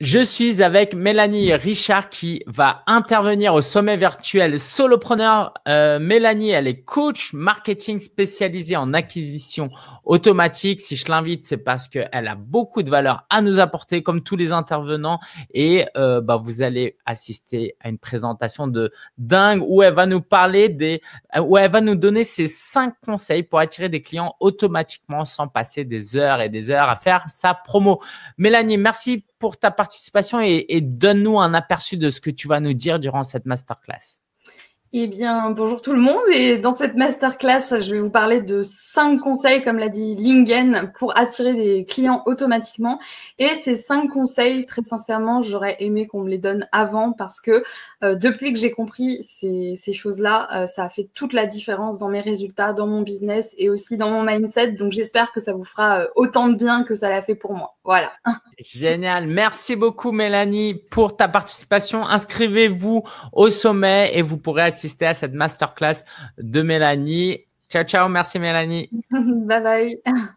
Je suis avec Mélanie Richard qui va intervenir au sommet virtuel Solopreneur. Euh, Mélanie, elle est coach marketing spécialisée en acquisition automatique. Si je l'invite, c'est parce qu'elle a beaucoup de valeur à nous apporter, comme tous les intervenants. Et euh, bah, vous allez assister à une présentation de dingue où elle va nous parler des, où elle va nous donner ses cinq conseils pour attirer des clients automatiquement sans passer des heures et des heures à faire sa promo. Mélanie, merci pour ta participation et, donne-nous un aperçu de ce que tu vas nous dire durant cette masterclass. Eh bien, bonjour tout le monde. Et dans cette masterclass, je vais vous parler de cinq conseils, comme l'a dit Lingen, pour attirer des clients automatiquement. Et ces cinq conseils, très sincèrement, j'aurais aimé qu'on me les donne avant parce que euh, depuis que j'ai compris ces, choses-là, euh, ça a fait toute la différence dans mes résultats, dans mon business et aussi dans mon mindset. Donc, j'espère que ça vous fera euh, autant de bien que ça l'a fait pour moi. Voilà. Génial. Merci beaucoup, Mélanie, pour ta participation. Inscrivez-vous au sommet et vous pourrez assister à cette masterclass de Mélanie. Ciao, ciao. Merci, Mélanie. bye bye.